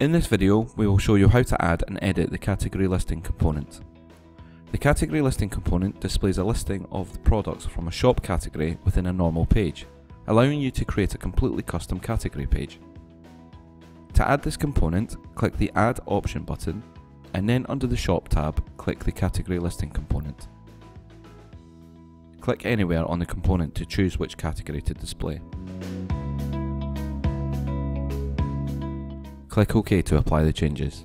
In this video, we will show you how to add and edit the category listing component. The category listing component displays a listing of the products from a shop category within a normal page, allowing you to create a completely custom category page. To add this component, click the Add option button, and then under the Shop tab, click the category listing component. Click anywhere on the component to choose which category to display. Click OK to apply the changes.